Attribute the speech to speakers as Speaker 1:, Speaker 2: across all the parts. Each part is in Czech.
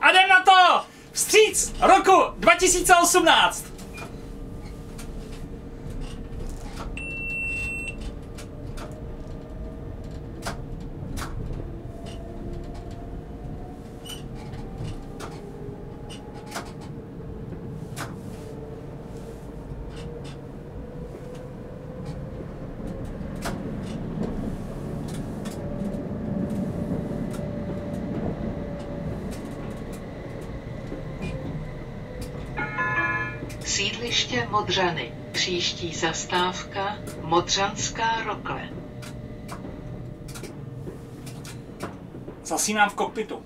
Speaker 1: A jdem na to! Vstříc roku 2018!
Speaker 2: Sídliště Modřany. Příští zastávka Modřanská rokle.
Speaker 1: Zasínám v kokpitu.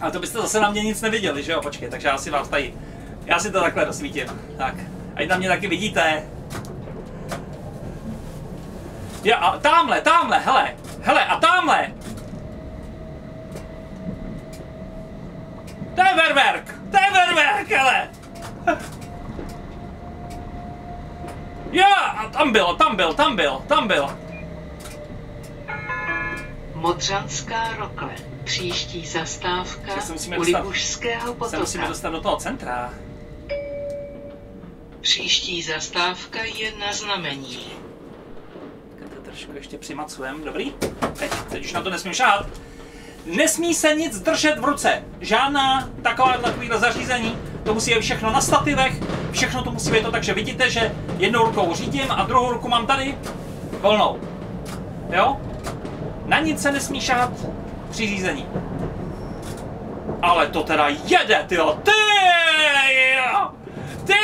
Speaker 1: Ale to byste zase na mě nic neviděli, že jo? Počkej, takže já si vás tady... Já si to takhle rozsvítím. Tak. Ať na mě taky vidíte. Jo, a tamhle, tamhle, hele. Hele, a tamhle. Verwerk. To je verwerk, hele. Jo, a tam byl, tam byl, tam byl, tam byl.
Speaker 2: Modřanská rokle. Příští zastávka u Libušského
Speaker 1: Se musíme
Speaker 2: potoka.
Speaker 1: dostat do toho centra.
Speaker 2: Příští zastávka je na znamení.
Speaker 1: Tak to trošku ještě přimacujem, dobrý? Teď, teď už na to nesmím šát. Nesmí se nic držet v ruce. Žádná taková takovýhle zařízení. To musí být všechno na stativech. Všechno to musí být to tak, že vidíte, že jednou rukou řídím a druhou ruku mám tady volnou. Jo? Na nic se nesmí šát při řízení. Ale to teda jede, ty jo, ty jo, ty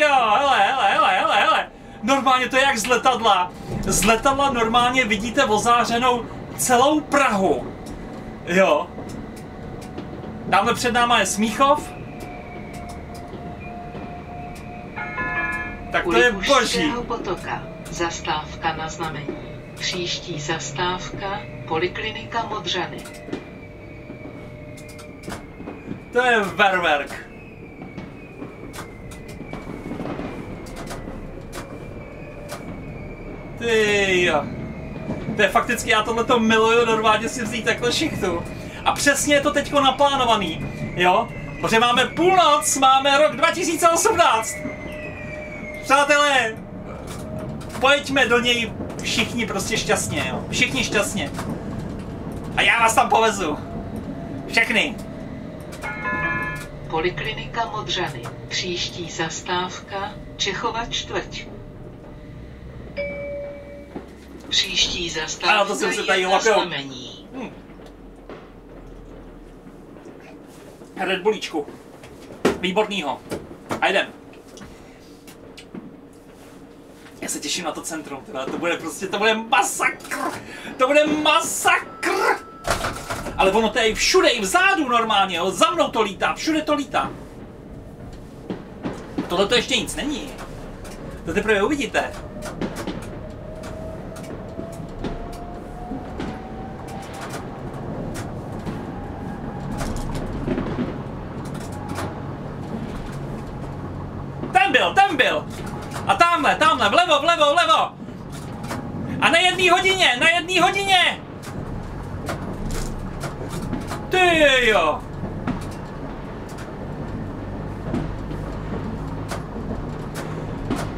Speaker 1: hele, hele, hele, hele, hele. Normálně to je jak z letadla. Z letadla normálně vidíte ozářenou celou Prahu. Jo. Tamhle před náma je Smíchov. Tak to je boží.
Speaker 2: Potoka. Zastávka na znamení. Příští zastávka Poliklinika Modřany.
Speaker 1: To je verwerk. Ty jo. To je fakticky, já tohleto miluju normálně si vzít takhle šichtu. A přesně je to teďko naplánovaný, jo? Protože máme půlnoc, máme rok 2018. Přátelé, pojďme do něj všichni prostě šťastně, jo? Všichni šťastně. A já vás tam povezu. Všechny.
Speaker 2: Poliklinika Modřany. Příští zastávka Čechova čtvrť. Příští zastávka
Speaker 1: Ano, to jsem se tady lokal.
Speaker 2: znamení.
Speaker 1: Red Bullíčku. Výbornýho. A jdem. Já se těším na to centrum, teda. to bude prostě, to bude masakr, to bude masakr. Ale ono to je i všude, i vzadu normálně, jo. za mnou to lítá, všude to lítá. Tohle to ještě nic není. To teprve uvidíte. Ten byl, ten byl. A tamhle, vlevo, vlevo, vlevo. A na jedné hodině, na jedné hodině. Ty jo.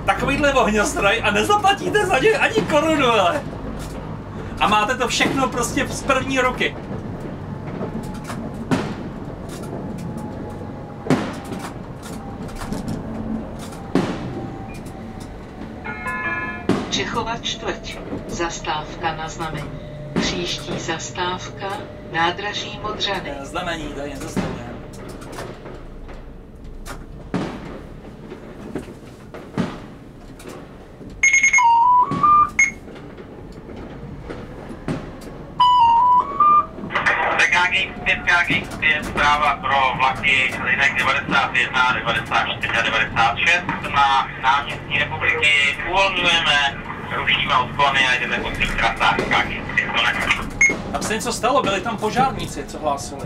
Speaker 1: Takovýhle ohňostroj a nezaplatíte za ně ani korunu, ale. A máte to všechno prostě z první ruky.
Speaker 2: Čechova čtvrť. Zastávka na znamení. Příští zastávka Nádraží Modřany.
Speaker 1: Znamení, tady něco stejně.
Speaker 3: TKG 5, KG 5, zpráva pro vlaky linek 91, 94 a 96 na náměstí republiky uvolňujeme, rušíme odklony a jdeme po svých trasách KG 5, konec.
Speaker 1: Tam se něco stalo, byli tam požárníci, co hlásili.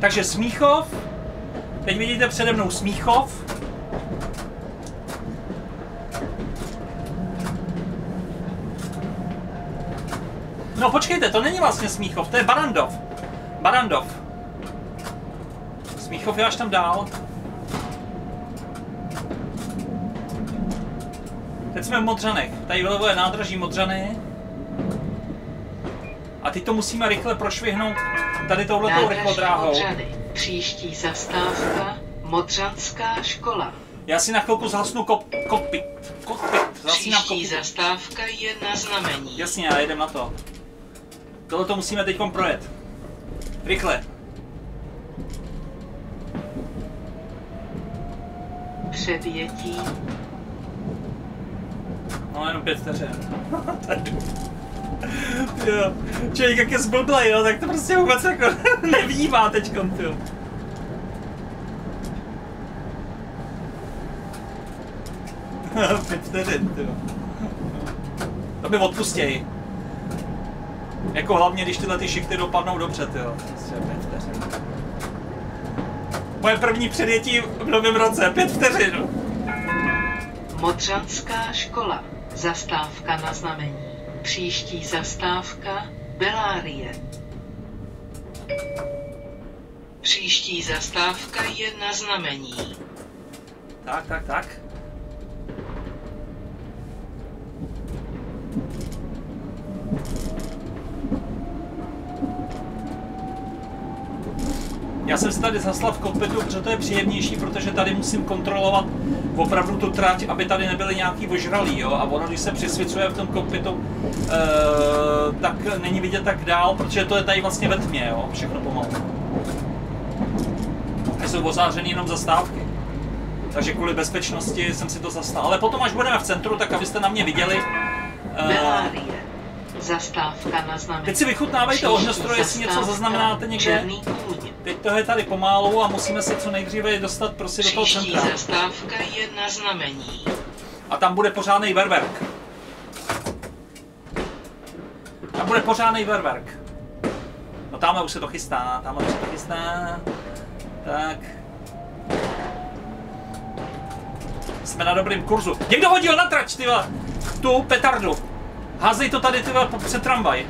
Speaker 1: Takže Smíchov, teď vidíte přede mnou Smíchov. No počkejte, to není vlastně Smíchov, to je Barandov. Barandov. Smíchov je až tam dál. Teď jsme v Modřanech. Tady vylevuje nádraží Modřany. A teď to musíme rychle prošvihnout tady touhletou rychlodráhou.
Speaker 2: Modřany. Příští zastávka Modřanská škola.
Speaker 1: Já si na chvilku zhasnu kop. Kokpit. Zasínám
Speaker 2: Příští
Speaker 1: kokpit.
Speaker 2: zastávka je na znamení.
Speaker 1: Jasně, já jedem na to. Tohle to musíme teď projet. Rychle.
Speaker 2: Předjetí
Speaker 1: No jenom pět vteřin. Jo. Člověk jak je zblblej, jo, tak to prostě vůbec jako nevývá teď ty. pět vteřin. To mi odpustěj. Jako hlavně, když tyhle ty šikty dopadnou dobře, ty. Prostě pět vteřin. Moje první předjetí v novém roce, pět vteřin.
Speaker 2: Modřanská škola. Zastávka na znamení. Příští zastávka Belárie. Příští zastávka je na znamení.
Speaker 1: Tak, tak, tak. Já jsem se tady zaslal v kokpitu, protože to je příjemnější, protože tady musím kontrolovat opravdu tu trať, aby tady nebyly nějaký ožralí, jo. A ono, když se přisvicuje v tom kokpitu, e, tak není vidět tak dál, protože to je tady vlastně ve tmě, jo. Všechno pomalu. A jsou ozářený jenom zastávky. Takže kvůli bezpečnosti jsem si to zastal. Ale potom, až budeme v centru, tak abyste na mě viděli. eh,
Speaker 2: Belárie. Zastávka na znamení.
Speaker 1: teď si vychutnávejte ohňostroje, jestli něco zaznamenáte někde. Teď to je tady pomálu a musíme se co nejdříve dostat prostě do toho centra.
Speaker 2: zastávka je na znamení.
Speaker 1: A tam bude pořádný ververk. Tam bude pořádný ververk. No tamhle už se to chystá, tamhle už se to chystá. Tak. Jsme na dobrém kurzu. Někdo hodil na trať, ty vole. Tu petardu. Házej to tady, ty vole, po- před tramvaj.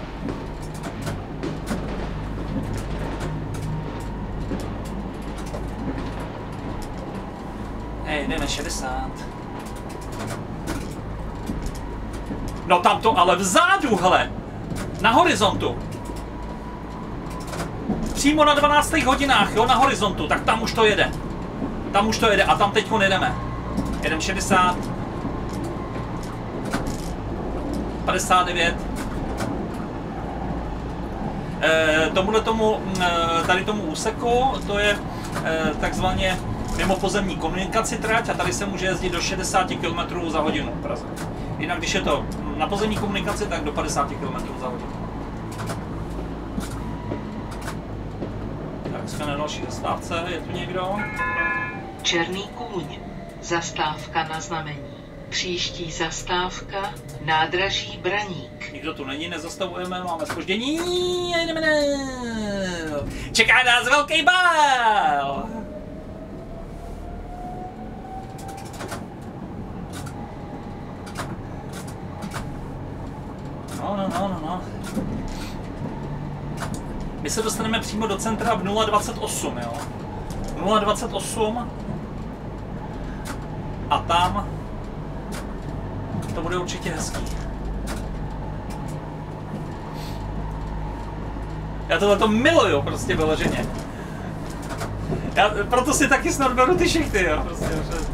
Speaker 1: Hej, jdeme 60. No tam to ale vzadu, hele. Na horizontu. Přímo na 12 hodinách, jo, na horizontu, tak tam už to jede. Tam už to jede a tam teď jedeme. Jedem 60. 59. Eh, tomuhle tomu, mm, eh, tady tomu úseku, to je eh, takzvaně mimo pozemní komunikaci trať a tady se může jezdit do 60 km za hodinu v Praze. Jinak když je to na pozemní komunikaci, tak do 50 km za hodinu. Tak jsme na další zastávce, je tu někdo?
Speaker 2: Černý kůň. Zastávka na znamení. Příští zastávka nádraží Braník.
Speaker 1: Nikdo tu není, nezastavujeme, máme spoždění. Čeká nás velký bál! No, no, no, no, no. My se dostaneme přímo do centra v 028, jo. 028 a tam to bude určitě hezký. Já tohle to miluju prostě vyloženě. Já proto si taky snad beru ty šichty, jo, prostě, že,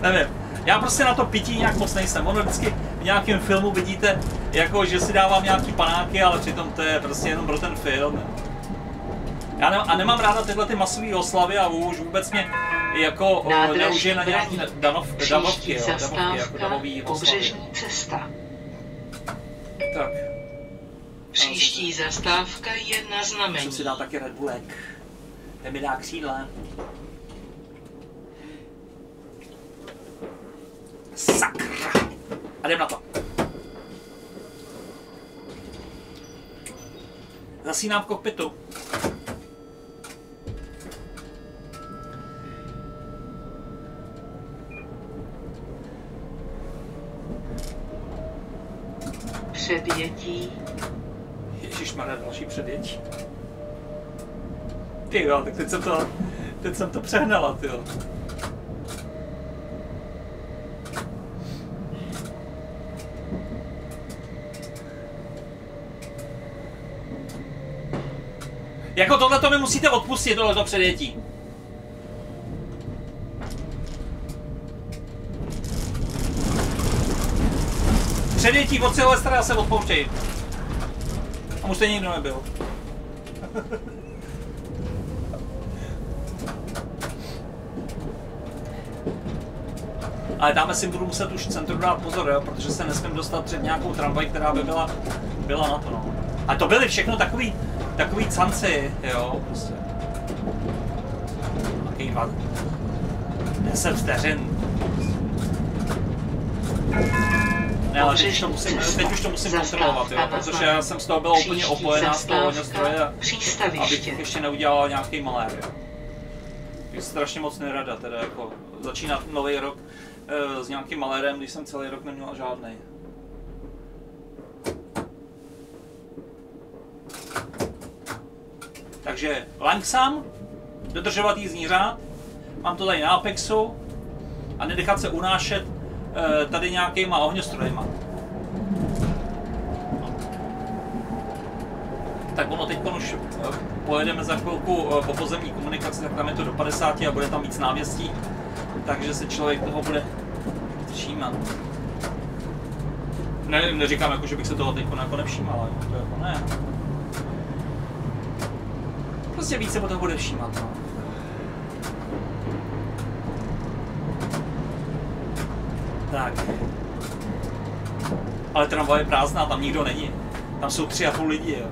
Speaker 1: nevím. Já prostě na to pití nějak moc nejsem. Ono vždycky v nějakém filmu vidíte, jako, že si dávám nějaký panáky, ale přitom to je prostě jenom pro ten film. Já ne, a nemám ráda tyhle ty masové oslavy a už vůbec mě jako o,
Speaker 2: Nádraží
Speaker 1: na nějaký danov,
Speaker 2: Příští
Speaker 1: jo, jako
Speaker 2: zastávka
Speaker 1: davový oslavy.
Speaker 2: pobřežní cesta.
Speaker 1: Tak,
Speaker 2: Příští zastávka je na
Speaker 1: jsem
Speaker 2: znamení.
Speaker 1: si dal taky Red Bullek. Ten mi dá křídla. Sakra! A jdem na to. Zasínám v kokpitu.
Speaker 2: Předjetí
Speaker 1: Ježišmarja, další předjetí. Ty jo, tak teď jsem to, teď jsem to přehnala, ty jo. Jako tohle to mi musíte odpustit, tohleto předjetí. Předjetí od Silvestra se odpouštějí. A už nikdo nebyl. Ale dáme si budu muset už centru dát pozor, jo, protože se nesmím dostat před nějakou tramvaj, která by byla, byla na to. No. A to byly všechno takový, takový canci, jo, prostě. Takový dva, 10 vteřin. Ne, ale teď už to musím, teď už to musím kontrolovat, jo, protože já jsem z toho byla úplně opojená z toho ohňostroje, abych ještě neudělal nějaký malér, jo. Je strašně moc nerada, teda jako začínat nový rok e, s nějakým malérem, když jsem celý rok neměl žádný. Takže langsam, dodržovat jízdní řád, mám to tady na Apexu a nedechat se unášet tady nějakýma ohňostrojema. Tak ono teď už eh, pojedeme za chvilku eh, po pozemní komunikaci, tak tam je to do 50 a bude tam víc návěstí, takže se člověk toho bude všímat. Ne, neříkám jako, že bych se toho teď jako nevšímal, ale to jako ne. Prostě víc se po toho bude všímat. No. Tak. Ale tramvaj je prázdná, tam nikdo není. Tam jsou tři a půl lidi, jo.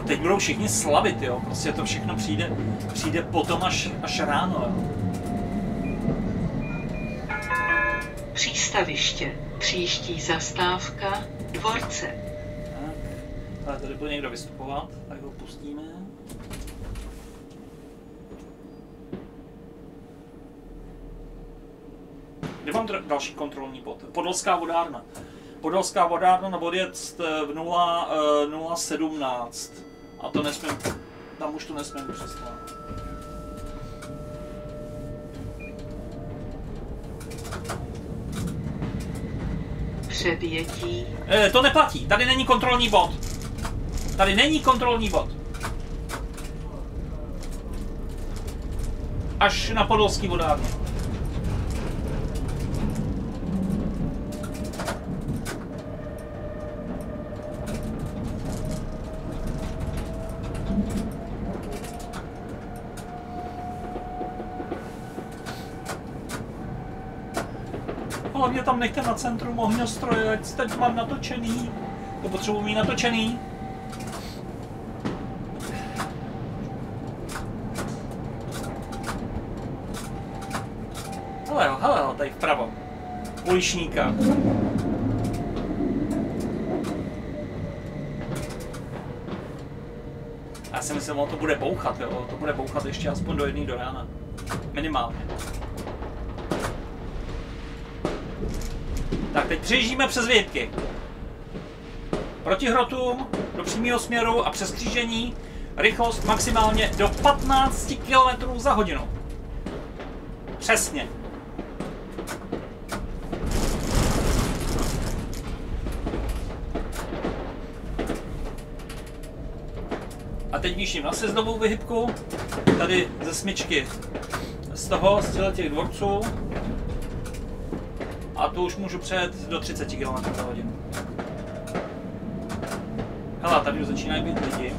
Speaker 1: A teď budou všichni slavit, jo. Prostě to všechno přijde, přijde potom až, až ráno, jo.
Speaker 2: Přístaviště. Příští zastávka dvorce.
Speaker 1: Tak. Ale tady bude někdo vystupovat, tak ho pustíme. Dr- další kontrolní bod? Podolská vodárna. Podolská vodárna na odjet v 0, eh, 017. A to nesmím, tam už to nesmím přestat.
Speaker 2: Předjetí.
Speaker 1: E, to neplatí, tady není kontrolní bod. Tady není kontrolní bod. Až na podolský vodárně. Hlavně tam nechte na centrum ohňostroje, ať teď mám natočený. To potřebuji mít natočený. Hele hele tady vpravo. Ulišníka. Já si myslím, že to bude bouchat, jo. To bude bouchat ještě aspoň do jedné do rána. Minimálně. Tak teď přejíždíme přes větky. Proti hrotům, do přímého směru a přes křížení rychlost maximálně do 15 km za hodinu. Přesně. A teď výším na sezdovou vyhybku, tady ze smyčky z toho, z těch dvorců, a tu už můžu přejet do 30 km za hodinu. Hele, tady už začínají být lidi.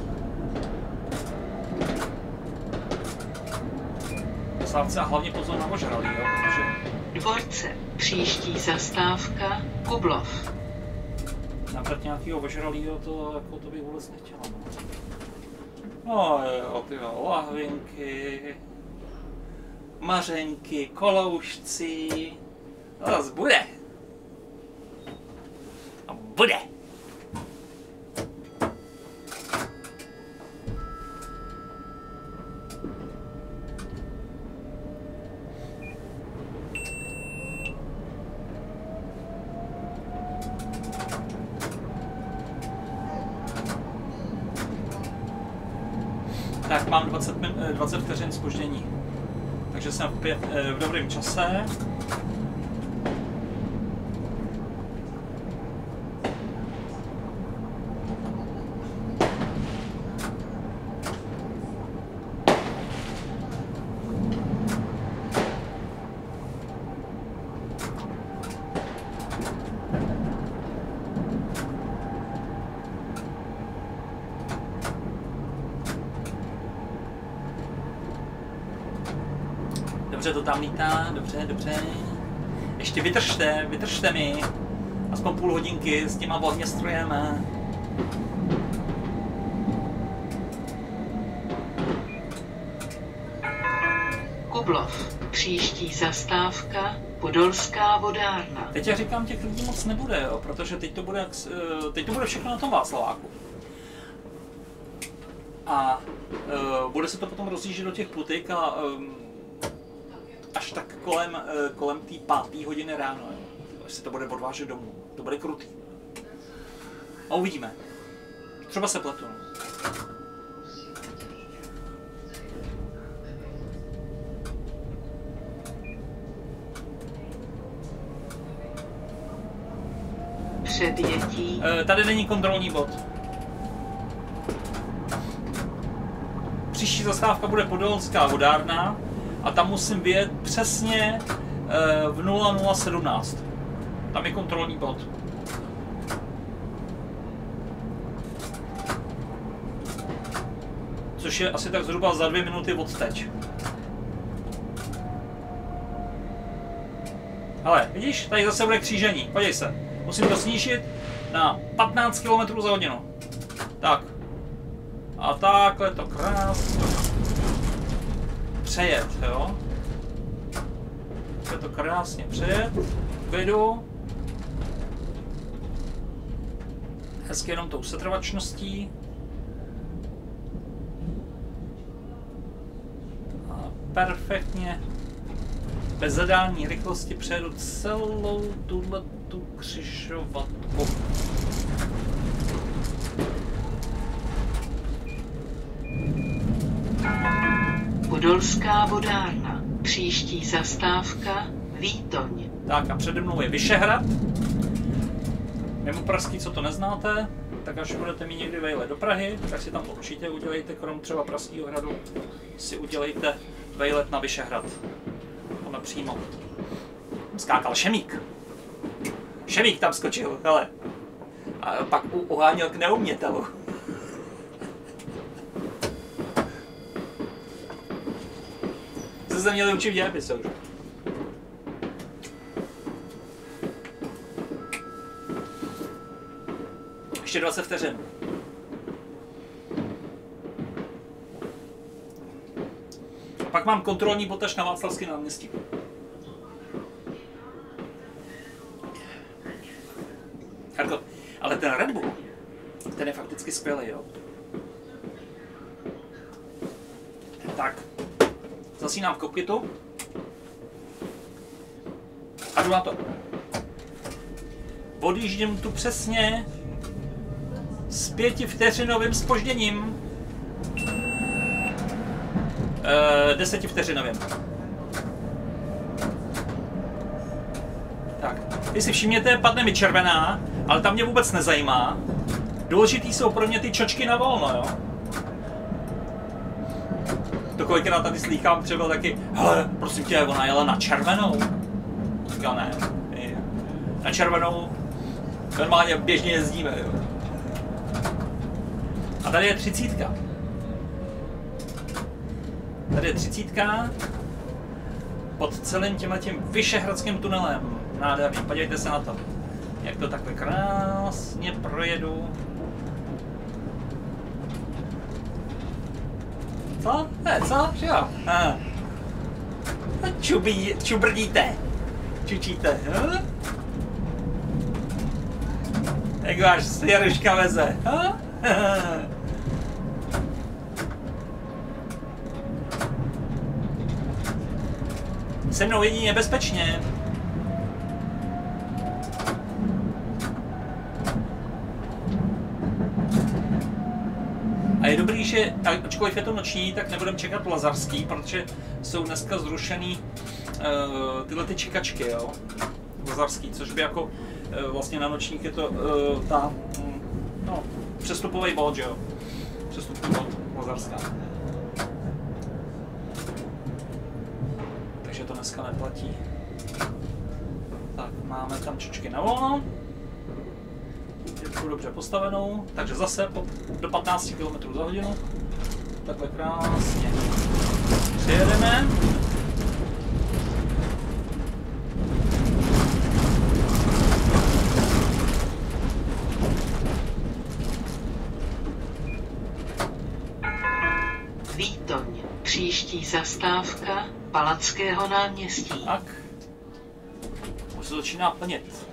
Speaker 1: Slávce a hlavně pozor na ožralí, jo, protože
Speaker 2: Dvorce. Příští zastávka Kublov.
Speaker 1: nabrat nějakýho ožralýho, to, jako, to bych vůbec nechtěla. No, no jo, ty lahvinky, mařenky, koloušci, No, bude. A bude. Tak mám 20, 20 eh, vteřin spoždění. Takže jsem v, pět, eh, v dobrém čase. Tam lítá, dobře, dobře. Ještě vydržte, vydržte mi. Aspoň půl hodinky s těma ohňostrojema.
Speaker 2: Kublov. Příští zastávka Podolská vodárna.
Speaker 1: Teď já říkám, těch lidí moc nebude, jo, protože teď to bude, eh, teď to bude všechno na tom Václaváku. A uh, bude se to potom rozjíždět do těch putik a um, až tak kolem, uh, kolem té páté hodiny ráno, jo. Až se to bude odvážet domů. To bude krutý. A uvidíme. Třeba se pletu. no.
Speaker 2: Předjetí
Speaker 1: Eh, Tady není kontrolní bod. Příští zastávka bude Podolská vodárna a tam musím vyjet přesně eh, v 0017. Tam je kontrolní bod. Což je asi tak zhruba za dvě minuty od teď. Ale vidíš, tady zase bude křížení. Podívej se. Musím to snížit na 15 km za hodinu. Tak. A takhle to krásně přejet, jo. Takhle to krásně přejet. Klidu. Hezky jenom tou setrvačností. A perfektně bez zadání rychlosti přejedu celou tuhle tu křižovatku.
Speaker 2: Podolská vodárna. Příští zastávka Výtoň.
Speaker 1: Tak a přede mnou je Vyšehrad. Mimo Pražský, co to neznáte, tak až budete mít někdy vejlet do Prahy, tak si tam určitě udělejte, krom třeba Pražského hradu, si udělejte vejlet na Vyšehrad. Ono přímo. Skákal Šemík. Šemík tam skočil, hele. A pak uháněl k neumětelu. Co se měli učit v dějepise už. Ještě 20 vteřin. A pak mám kontrolní bod až na Václavský náměstí. Jako, ale ten Red Bull, ten je fakticky skvělý, jo. Tak, zasínám v kokpitu. A jdu na to. Odjíždím tu přesně s pěti vteřinovým spožděním. E, deseti vteřinovým. Tak, když si všimněte, padne mi červená, ale ta mě vůbec nezajímá. Důležitý jsou pro mě ty čočky na volno, jo. To kolikrát tady slýchám třeba taky, hele, prosím tě, ona jela na červenou. Říkal, ne, na červenou normálně běžně jezdíme, jo. A tady je třicítka. Tady je třicítka pod celým tímhle tím vyšehradským tunelem. Nádherný, podívejte se na to. Jak to takhle krásně projedu. Co? Ne, co? Že jo? Čubí, čubrdíte. Čučíte. Hm? Jak váš Jaruška veze. Hm? Se mnou jedině bezpečně. A- ačkoliv je to noční, tak nebudeme čekat lazarský, protože jsou dneska zrušený uh, tyhle ty čekačky, jo. Lazarský, což by jako uh, vlastně na nočník je to uh, ta, mm, no, přestupový bod, že jo. Přestupový bod Lazarská. Takže to dneska neplatí. Tak, máme tam čočky na volno. Dětku dobře postavenou, takže zase po, do 15 km za hodinu. Takhle krásně. Přijedeme.
Speaker 2: Výtoň. Příští zastávka Palackého náměstí.
Speaker 1: Tak. Už se začíná plnit.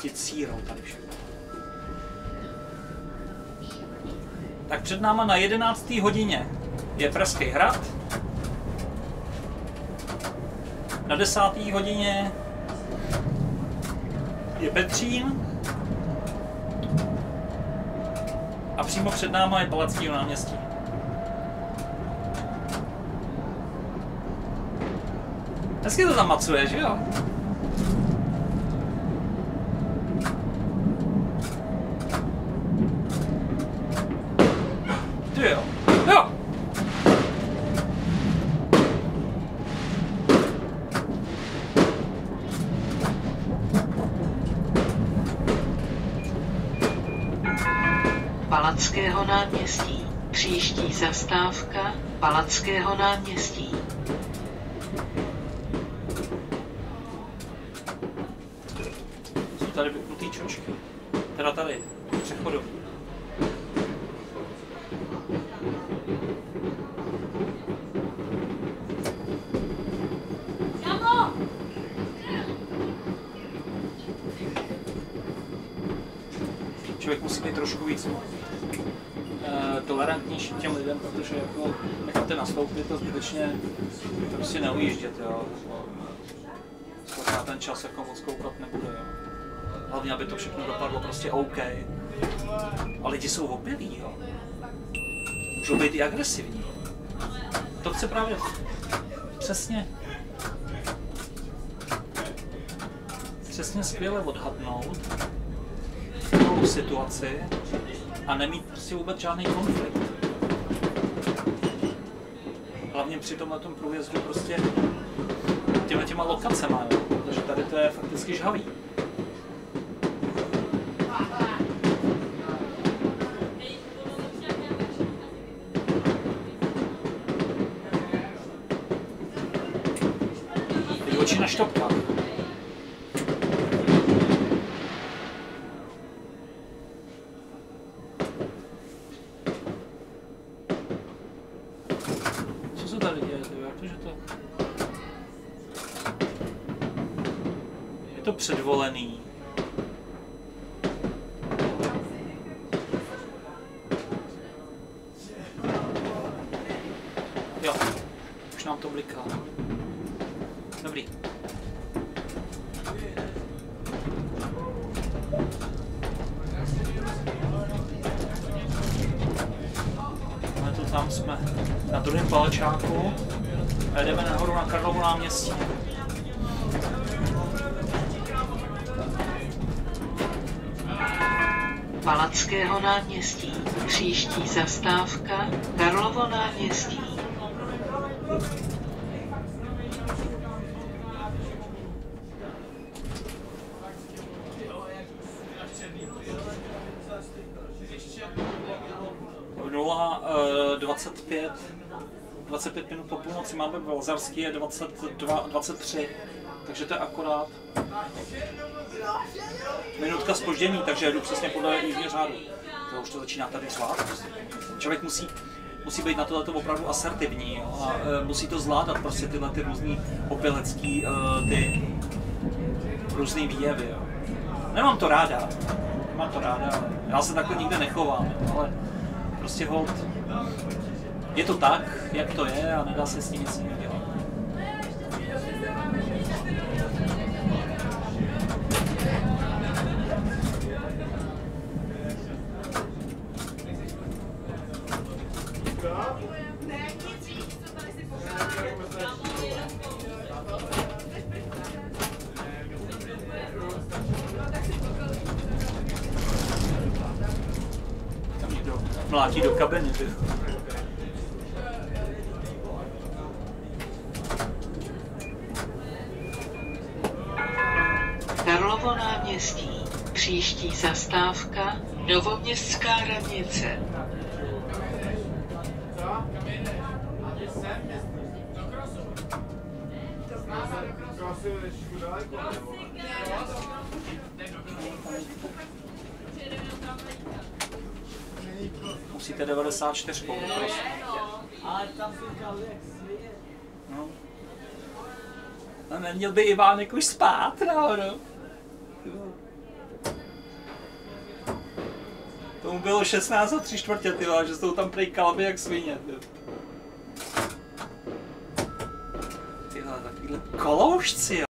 Speaker 1: Cítit sírou tady všechno. Tak před náma na 11. hodině je Pražský hrad. Na 10. hodině je Petřín. A přímo před náma je Palackého náměstí. Hezky to tam macuje, že jo?
Speaker 2: Náměstí. Příští zastávka Palackého náměstí.
Speaker 1: Jsou tady vypnutý čočky. Teda tady, přechodu. Člověk musí být trošku víc tolerantnější těm lidem, protože jako necháte nastoupit to zbytečně prostě neujíždět, jo. Na ten čas jako moc koukat nebude, jo. Hlavně, aby to všechno dopadlo prostě OK. A lidi jsou opilí, jo. Můžou být i agresivní. To chce právě přesně přesně skvěle odhadnout situaci a nemít prostě vůbec žádný konflikt. Hlavně při tomhle tom průjezdu prostě těma těma lokacema, jo? protože tady to je fakticky žhavý. Teď oči na štopkách. Co se tady děje? ty? Jak to, že to... Je to předvolený. Jo, už nám to bliká. Dobrý. Máme to tam, jsme na druhém palčáku a jdeme nahoru na Karlovo náměstí.
Speaker 2: Palackého náměstí. Příští zastávka Karlovo náměstí.
Speaker 1: V 0, eh, 25, 25 minut po půlnoci máme v Lazarský je 22, 23, takže to je akorát minutka spoždění, takže jedu přesně podle jízdního řádu. To už to začíná tady prostě. Člověk musí, musí být na tohle opravdu asertivní jo, a e, musí to zvládat prostě tyhle ty různý opilecký e, ty různý výjevy. Jo. Nemám to ráda, nemám to ráda, já se takhle nikde nechovám, ale Prostě hold. Je to tak, jak to je a nedá se s tím nic jiného
Speaker 2: náměstí. Příští zastávka Novoměstská radnice.
Speaker 1: Musíte 94 prosím.
Speaker 4: Ale tam.
Speaker 1: No. A neměl by Ivánek už spát náhodou. Jo. Tomu bylo 16 a 3 čtvrtě, ty že jsou tam prej kalby jak svině. Ty, ty vole, takovýhle koloušci, jo.